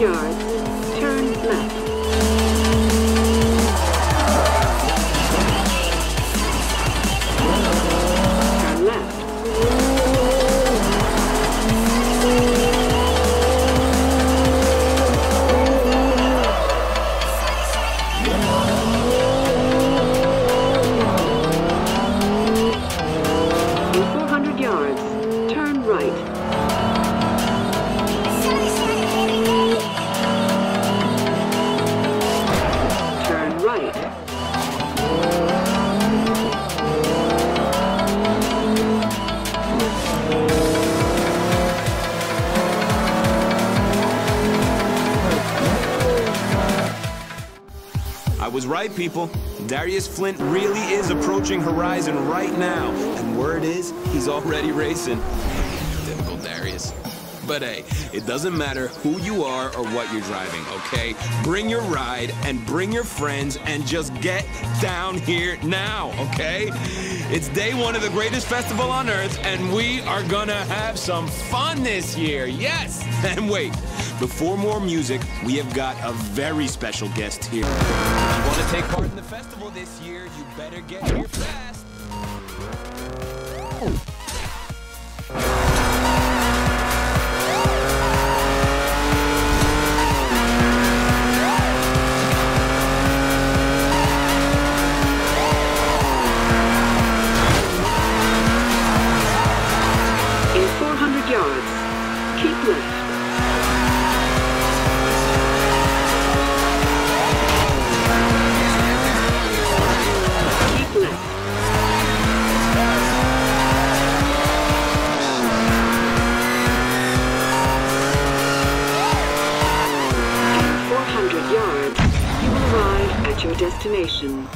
yards, I was right, people. Darius Flynn really is approaching Horizon right now. And word is, he's already racing. Typical Darius. But hey, it doesn't matter who you are or what you're driving, okay? Bring your ride and bring your friends and just get down here now, okay? It's day one of the greatest festival on earth, and we are gonna have some fun this year, yes! And wait, before more music, we have got a very special guest here. If you wanna take part in the festival this year, you better get here fast. In keep left. Keep left. In 400 yards, you will arrive at your destination.